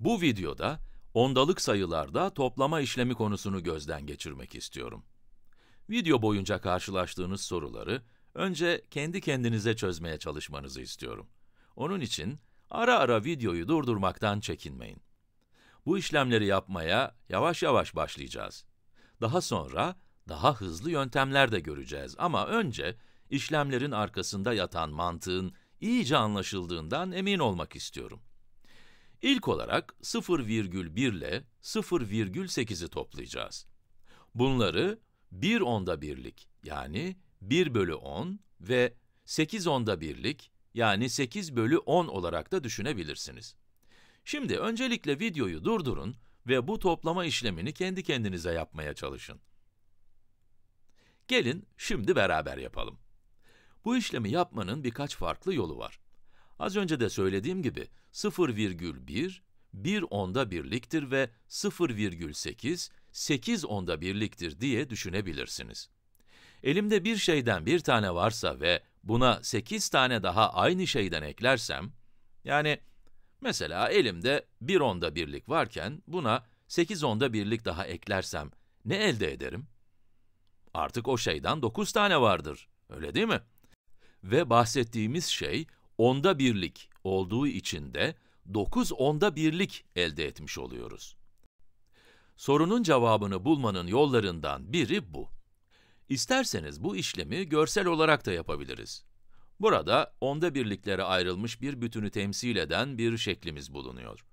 Bu videoda ondalık sayılarda toplama işlemi konusunu gözden geçirmek istiyorum. Video boyunca karşılaştığınız soruları önce kendi kendinize çözmeye çalışmanızı istiyorum. Onun için ara ara videoyu durdurmaktan çekinmeyin. Bu işlemleri yapmaya yavaş yavaş başlayacağız. Daha sonra daha hızlı yöntemler de göreceğiz ama önce işlemlerin arkasında yatan mantığın iyice anlaşıldığından emin olmak istiyorum. İlk olarak 0,1 ile 0,8'i toplayacağız. Bunları 1 onda birlik yani 1 bölü 10 ve 8 onda birlik yani 8 bölü 10 olarak da düşünebilirsiniz. Şimdi öncelikle videoyu durdurun ve bu toplama işlemini kendi kendinize yapmaya çalışın. Gelin şimdi beraber yapalım. Bu işlemi yapmanın birkaç farklı yolu var. Az önce de söylediğim gibi 0,1, 1 onda birliktir ve 0,8, 8 onda birliktir diye düşünebilirsiniz. Elimde bir şeyden bir tane varsa ve buna 8 tane daha aynı şeyden eklersem, yani mesela elimde 1 onda birlik varken buna 8 onda birlik daha eklersem ne elde ederim? Artık o şeyden 9 tane vardır, öyle değil mi? Ve bahsettiğimiz şey onda birlik olduğu için de 9 onda birlik elde etmiş oluyoruz. Sorunun cevabını bulmanın yollarından biri bu. İsterseniz bu işlemi görsel olarak da yapabiliriz. Burada onda birliklere ayrılmış bir bütünü temsil eden bir şeklimiz bulunuyor.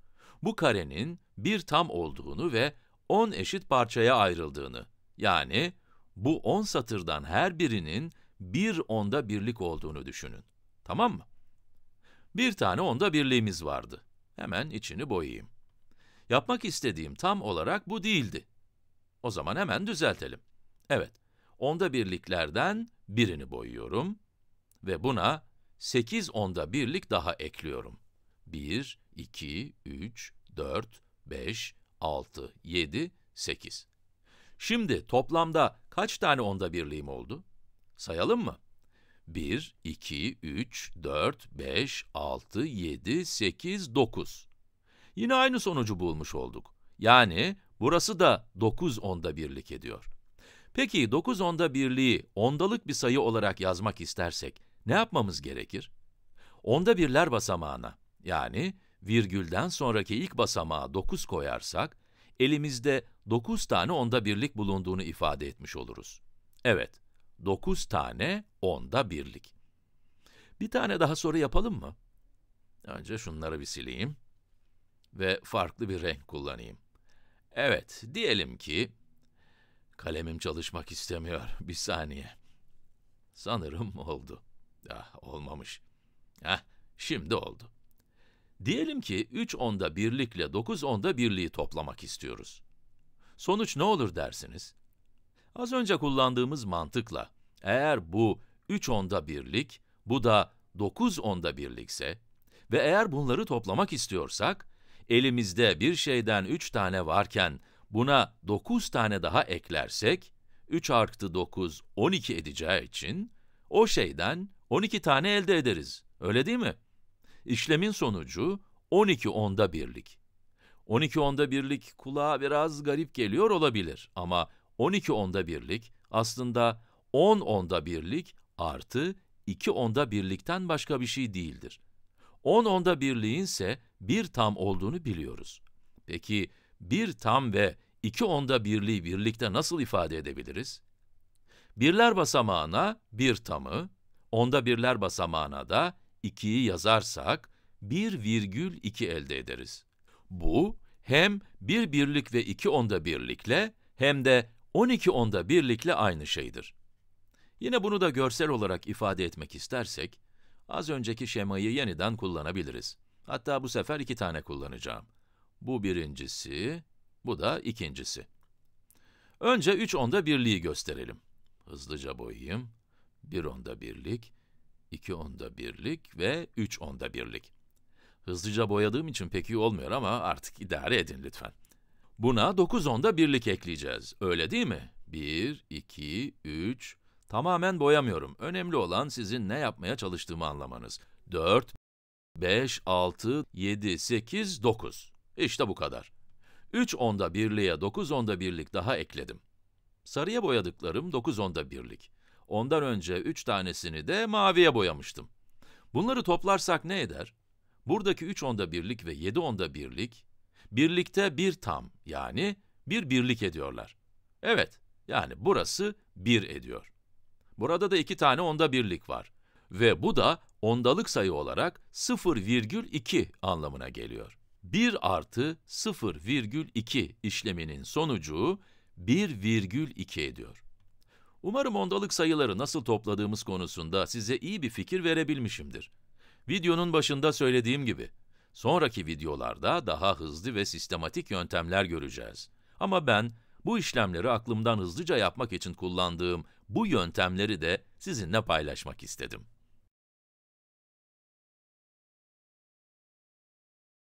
Bu karenin bir tam olduğunu ve 10 eşit parçaya ayrıldığını, yani bu 10 satırdan her birinin bir onda birlik olduğunu düşünün. Tamam mı? Bir tane onda birliğimiz vardı. Hemen içini boyayayım. Yapmak istediğim tam olarak bu değildi. O zaman hemen düzeltelim. Evet, onda birliklerden birini boyuyorum ve buna 8 onda birlik daha ekliyorum. 1, 2, 3, 4, 5, 6, 7, 8. Şimdi toplamda kaç tane onda birliğim oldu? Sayalım mı? 1, 2, 3, 4, 5, 6, 7, 8, 9. Yine aynı sonucu bulmuş olduk. Yani burası da 9 onda birlik ediyor. Peki 9 onda birliği ondalık bir sayı olarak yazmak istersek ne yapmamız gerekir? Onda birler basamağına yani virgülden sonraki ilk basamağa 9 koyarsak elimizde 9 tane onda birlik bulunduğunu ifade etmiş oluruz. Evet, 9 tane onda birlik. Bir tane daha soru yapalım mı? Önce şunları bir sileyim ve farklı bir renk kullanayım. Evet, diyelim ki kalemim çalışmak istemiyor. Bir saniye. Sanırım oldu. Ah, olmamış. Heh, şimdi oldu. Diyelim ki 3 onda birlikle 9 onda birliği toplamak istiyoruz. Sonuç ne olur dersiniz? Az önce kullandığımız mantıkla, eğer bu 3 onda birlik, bu da 9 onda birlikse ve eğer bunları toplamak istiyorsak, elimizde bir şeyden 3 tane varken buna 9 tane daha eklersek, 3 artı 9, 12 edeceği için, o şeyden 12 tane elde ederiz, öyle değil mi? İşlemin sonucu 12 onda birlik. 12 onda birlik kulağa biraz garip geliyor olabilir ama 12 onda birlik aslında 10 onda birlik artı 2 onda birlikten başka bir şey değildir. 10 onda birliğin ise 1 tam olduğunu biliyoruz. Peki 1 tam ve 2 onda birliği birlikte nasıl ifade edebiliriz? Birler basamağına 1 tamı, onda birler basamağına da 2'yi yazarsak 1,2 elde ederiz. Bu hem 1 birlik ve 2 onda birlikle hem de 12 onda birlikle aynı şeydir. Yine bunu da görsel olarak ifade etmek istersek, az önceki şemayı yeniden kullanabiliriz. Hatta bu sefer iki tane kullanacağım. Bu birincisi, bu da ikincisi. Önce 3 onda birliği gösterelim. Hızlıca boyayayım. 1 onda birlik, 2 onda birlik ve 3 onda birlik. Hızlıca boyadığım için pek iyi olmuyor ama artık idare edin lütfen. Buna 9 onda birlik ekleyeceğiz, öyle değil mi? 1, 2, 3, tamamen boyamıyorum. Önemli olan sizin ne yapmaya çalıştığımı anlamanız. 4, 5, 6, 7, 8, 9. İşte bu kadar. 3 onda birliğe 9 onda birlik daha ekledim. Sarıya boyadıklarım 9 onda birlik. Ondan önce 3 tanesini de maviye boyamıştım. Bunları toplarsak ne eder? Buradaki 3 onda birlik ve 7 onda birlik, birlikte bir tam yani bir birlik ediyorlar. Evet, yani burası 1 ediyor. Burada da iki tane onda birlik var. Ve bu da ondalık sayı olarak 0,2 anlamına geliyor. 1 artı 0,2 işleminin sonucu 1,2 ediyor. Umarım ondalık sayıları nasıl topladığımız konusunda size iyi bir fikir verebilmişimdir. Videonun başında söylediğim gibi, sonraki videolarda daha hızlı ve sistematik yöntemler göreceğiz. Ama ben, bu işlemleri aklımdan hızlıca yapmak için kullandığım bu yöntemleri de sizinle paylaşmak istedim.